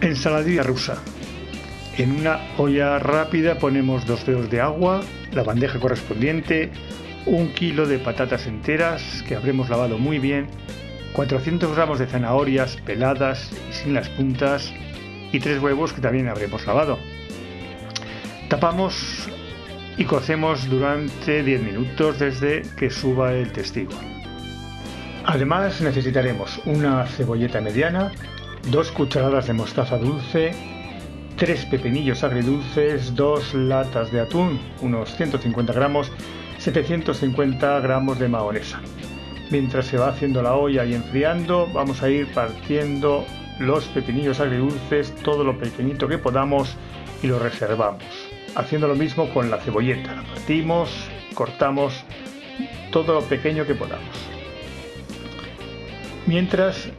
Ensaladilla rusa. En una olla rápida ponemos dos dedos de agua, la bandeja correspondiente, un kilo de patatas enteras que habremos lavado muy bien, 400 gramos de zanahorias peladas y sin las puntas y tres huevos que también habremos lavado. Tapamos y cocemos durante 10 minutos desde que suba el testigo. Además necesitaremos una cebolleta mediana, dos cucharadas de mostaza dulce, tres pepinillos agridulces, dos latas de atún, unos 150 gramos, 750 gramos de mahonesa. Mientras se va haciendo la olla y enfriando, vamos a ir partiendo los pepinillos agridulces, todo lo pequeñito que podamos y lo reservamos. Haciendo lo mismo con la cebolleta, la partimos, cortamos todo lo pequeño que podamos. Mientras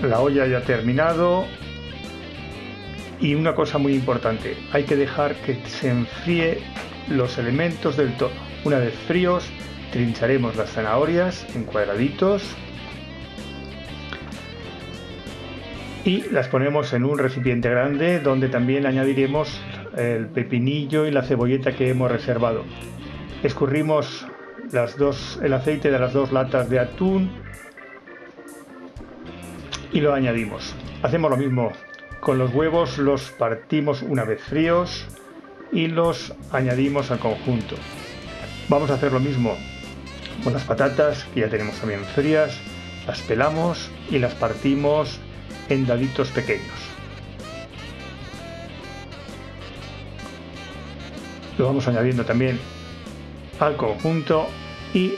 la olla ya ha terminado y una cosa muy importante, hay que dejar que se enfríe los elementos del todo. Una vez fríos, trincharemos las zanahorias en cuadraditos y las ponemos en un recipiente grande donde también añadiremos el pepinillo y la cebolleta que hemos reservado. Escurrimos el aceite de las dos latas de atún y lo añadimos. Hacemos lo mismo con los huevos, los partimos una vez fríos y los añadimos al conjunto. Vamos a hacer lo mismo con las patatas que ya tenemos también frías, las pelamos y las partimos en daditos pequeños. Lo vamos añadiendo también al conjunto y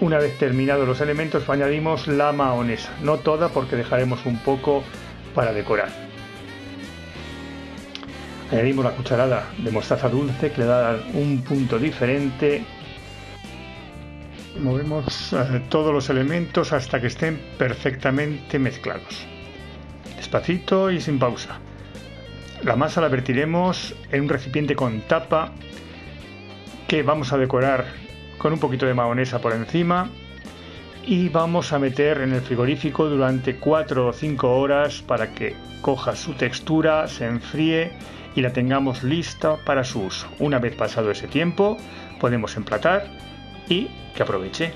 una vez terminados los elementos añadimos la mahonesa, no toda porque dejaremos un poco para decorar. Añadimos la cucharada de mostaza dulce que le da un punto diferente. Movemos eh, todos los elementos hasta que estén perfectamente mezclados. Despacito y sin pausa. La masa la vertiremos en un recipiente con tapa que vamos a decorar con un poquito de mahonesa por encima y vamos a meter en el frigorífico durante 4 o 5 horas para que coja su textura, se enfríe y la tengamos lista para su uso. Una vez pasado ese tiempo podemos emplatar y que aproveche.